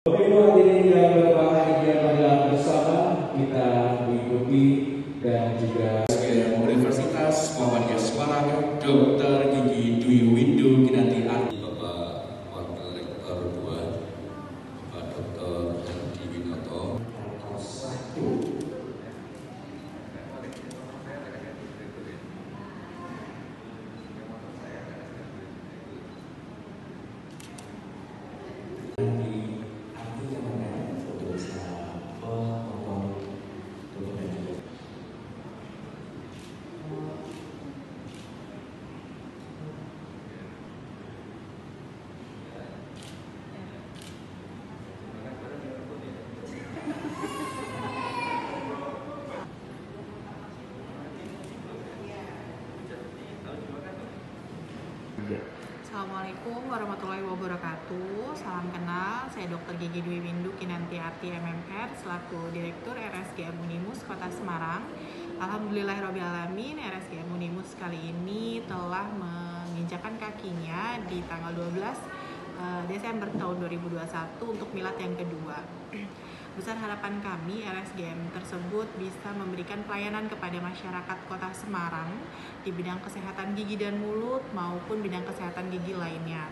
Bapak Ibu hadirin yang berbahagia bersama kita mengikuti dan juga Universitas Muhammadiyah Semarang Dr. Gigi Dwi Windu Kinanti Arti Bapak Wakil Rektor 2 Bapak Dr. Hadi Winoto Assalamualaikum warahmatullahi wabarakatuh. Salam kenal, saya Dr. Gigi Dwi Windu Kinanti Arti MMR selaku Direktur RSGM Unimus Kota Semarang. Alhamdulillahirrahmanirrahim, RSGM Unimus kali ini telah menginjakan kakinya di tanggal 12 eh, Desember tahun 2021 untuk milad yang kedua. Besar harapan kami RSGM tersebut bisa memberikan pelayanan kepada masyarakat Kota Semarang di bidang kesehatan gigi dan mulut maupun bidang kesehatan gigi lainnya.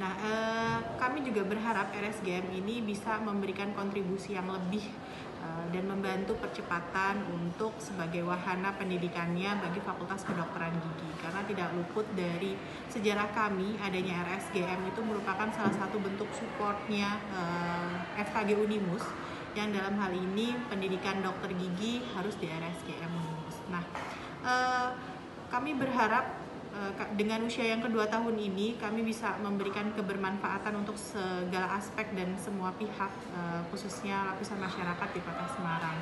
Nah, eh, kami juga berharap RSGM ini bisa memberikan kontribusi yang lebih eh, dan membantu percepatan untuk sebagai wahana pendidikannya bagi Fakultas Kedokteran Gigi karena tidak luput dari sejarah kami adanya RSGM itu merupakan salah satu bentuk supportnya eh, FKG Unimus yang dalam hal ini pendidikan dokter gigi harus di RSGM Unimus. Nah, eh, kami berharap dengan usia yang kedua tahun ini kami bisa memberikan kebermanfaatan untuk segala aspek dan semua pihak eh, khususnya lapisan masyarakat di Kota Semarang.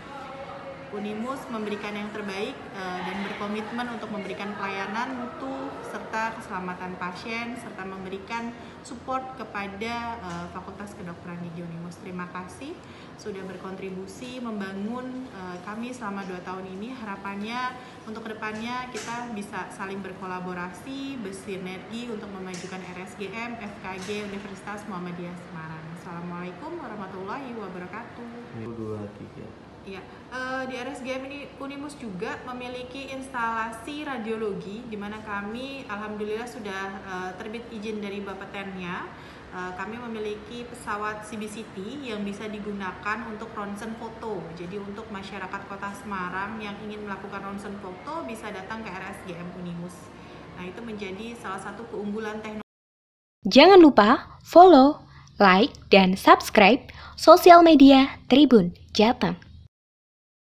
Unimus memberikan yang terbaik eh, dan berkomitmen untuk memberikan pelayanan mutu serta keselamatan pasien serta memberikan support kepada eh, Fakultas Kedokteran Gigi Unimus. Terima kasih sudah berkontribusi membangun eh, kami selama dua tahun ini. Harapannya untuk ke depannya kita bisa saling berkolaborasi, bersinergi untuk memajukan RSGM, FKG Universitas Muhammadiyah Semarang. Assalamualaikum warahmatullahi wabarakatuh. dua tiga Iya, eh, di RSGM ini Unimus juga memiliki instalasi radiologi di mana kami alhamdulillah sudah eh, terbit izin dari Bappetennya. Eh, kami memiliki pesawat CBCT yang bisa digunakan untuk ronsen foto. Jadi untuk masyarakat Kota Semarang yang ingin melakukan ronsen foto bisa datang ke RSGM Unimus. Nah, itu menjadi salah satu keunggulan teknologi Jangan lupa follow, like, dan subscribe sosial media Tribun Jateng.